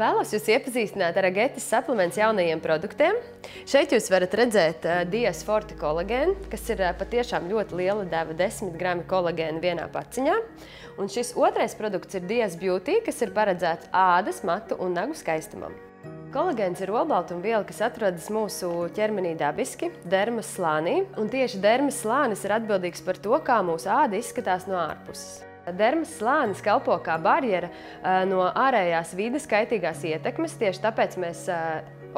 Vēlos jūs iepazīstināt ar Agetis suplements jaunajiem produktiem. Šeit jūs varat redzēt uh, Dias Forte kolagēnu, kas ir uh, patiešām ļoti liela deva 10 grami kolagēna vienā paciņā. Un šis otrais produkts ir Dias Beauty, kas ir paredzēts ādas, matu un nagu skaistumam. Kolagēns ir olbaltumviela, kas atrodas mūsu ķermenī dabiski, dermas slānī. Un tieši dermas slānis ir atbildīgs par to, kā mūsu āda izskatās no ārpuses. Dermas slānis kalpo kā barjera no ārējās vides kaitīgās ietekmes, tieši tāpēc mēs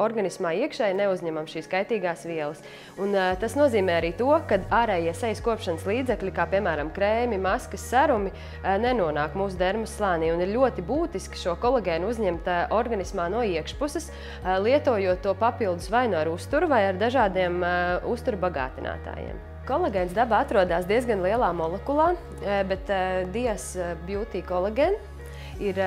organismā iekšēji neuzņemam šīs kaitīgās vielas. Un, uh, tas nozīmē arī to, ka ārējie sejas kopšanas līdzekļi, kā piemēram krēmi, maskas, serumi, uh, nenonāk mūsu dermas slānī. Un ir ļoti būtiski šo kolagēnu uzņemt uh, organismā no iekšpuses, lietojot to papildus vai no ar uzturu vai ar dažādiem uzturu bagātinātājiem. Kolagēns dabā atrodas diezgan lielā molekulā, bet Dias Beauty kolagēna ir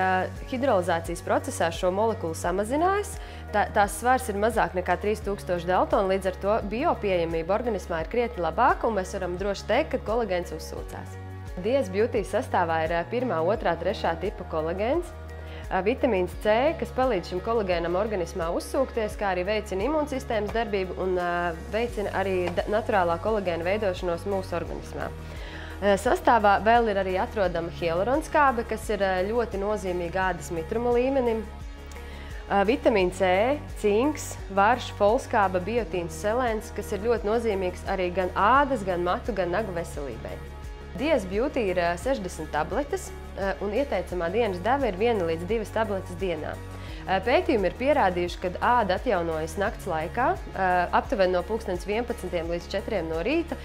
hidrolizācijas procesā šo molekulu samazinājis. Tā, tās svars ir mazāk nekā 3000 daltonu, līdz ar to biopieejamība organismā ir krietni labāka, un mēs varam droši teikt, ka kolagēns uzsūcās. Dias Beauty sastāvā ir 1, 2, 3 tipa kolagēns vitamīns C, kas palīdz šim kolagēnam organismā uzsūkties, kā arī veicina imūnsistēmas darbību un veicina arī naturālā kolagēna veidošanos mūsu organismā. Sastāvā vēl ir arī atrodama hialuronskābe, kas ir ļoti nozīmīga ādas mitruma līmenim. Vitamīns E, cinks, varš, folskāba, biotīns, selēns, kas ir ļoti nozīmīgs arī gan ādas, gan matu, gan nagu veselībai. Dias Beauty ir 60 tabletes, un ieteicamā dienas deva ir 1 līdz 2 tabletes dienā. Pētījumi ir pierādījuši, ka āda atjaunojas nakts laikā, aptuveni no 11 līdz 4 no rīta,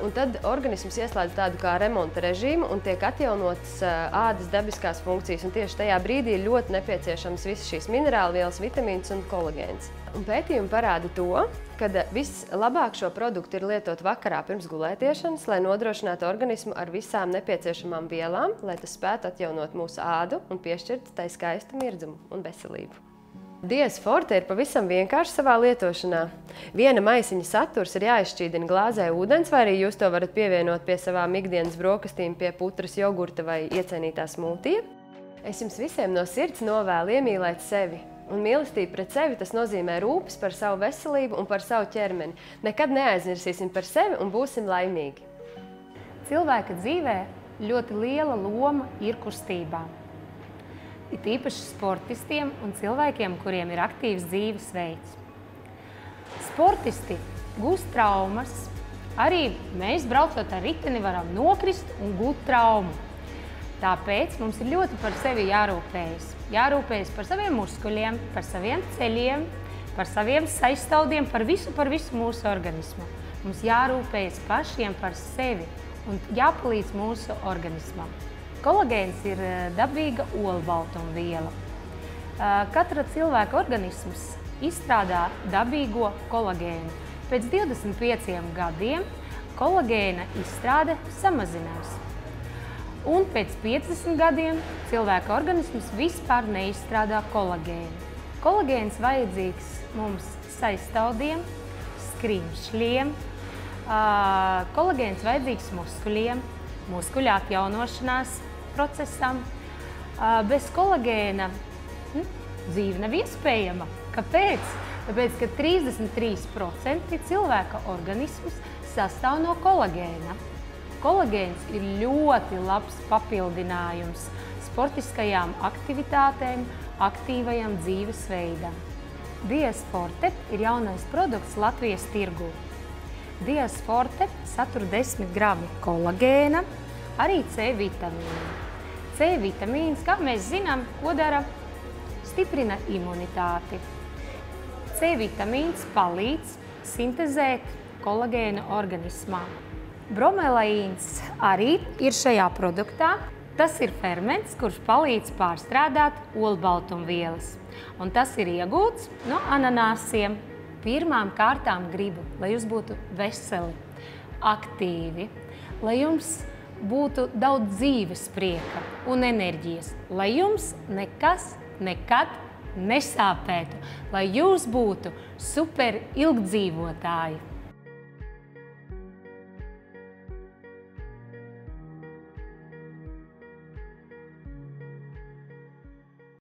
un tad organisms ieslēdz tādu kā remonta režīmu un tiek atjaunotas ādas dabiskās funkcijas. Un tieši tajā brīdī ir ļoti nepieciešams visas šīs minerālvielas, vitamīns un kolagēns. Un pētījumi parāda to, ka vislabāk šo produktu ir lietot vakarā pirms gulētiešanas, lai nodrošinātu organismu ar visām nepieciešamām vielām, lai tas spētu atjaunot mūsu ādu un piešķirt tai skaistu mirdzumu un veselību. Dias Forte ir pavisam vienkārši savā lietošanā. Viena maisiņa saturs ir jāizšķīdina glāzē ūdens, vai arī jūs to varat pievienot pie savām ikdienas brokastīm pie putras jogurta vai iecienītā smūtija. Es jums visiem no sirds novēlu iemīlēt sevi, Un mīlestība pret sevi tas nozīmē rūpes par savu veselību un par savu ķermeni. Nekad neaizmirsīsim par sevi un būsim laimīgi. Cilvēka dzīvē ļoti liela loma ir kustībā. It īpaši sportistiem un cilvēkiem, kuriem ir aktīvs dzīvesveids. Sportisti gūst traumas, arī mēs braucot ar riteni varam nokrist un gūt traumu. Tāpēc mums ir ļoti par sevi jārūpējas jārūpējas par saviem muskuļiem, par saviem ceļiem, par saviem saistāvdiem, par visu, par visu mūsu organismu. Mums jārūpējas pašiem par sevi un jāpalīdz mūsu organismam. Kolagēns ir eh, dabīga olbaltumviela. Eh, katra cilvēka organisms izstrādā dabīgo kolagēnu. Pēc 25 gadiem kolagēna izstrāde samazinās. Un pēc 50 gadiem cilvēka organisms vispār neizstrādā kolagēnu. Kolagēns vajadzīgs mums saistāvdiem, skrimšļiem, kolagēns vajadzīgs muskuļiem, muskuļa atjaunošanās procesam. Bez kolagēna hm, dzīve nav iespējama. Kāpēc? Tāpēc, ka 33% cilvēka organisms sastāv no kolagēna. Kolagēns ir ļoti labs papildinājums sportiskajām aktivitātēm, aktīvajam dzīvesveidam. Diasforte ir jaunais produkts Latvijas tirgū. Diasforte satur 10 grami kolagēna, arī C vitamīnu. C vitamīns, kā mēs zinām, ko dara? Stiprina imunitāti. C vitamīns palīdz sintezēt kolagēnu organismā. Bromelaīns arī ir šajā produktā. Tas ir ferments, kurš palīdz pārstrādāt olbaltumvielas. Un tas ir iegūts no ananāsiem. Pirmām kārtām gribu, lai jūs būtu veseli, aktīvi, lai jums būtu daudz dzīves prieka un enerģijas, lai jums nekas nekad nesāpētu, lai jūs būtu super ilgdzīvotāji.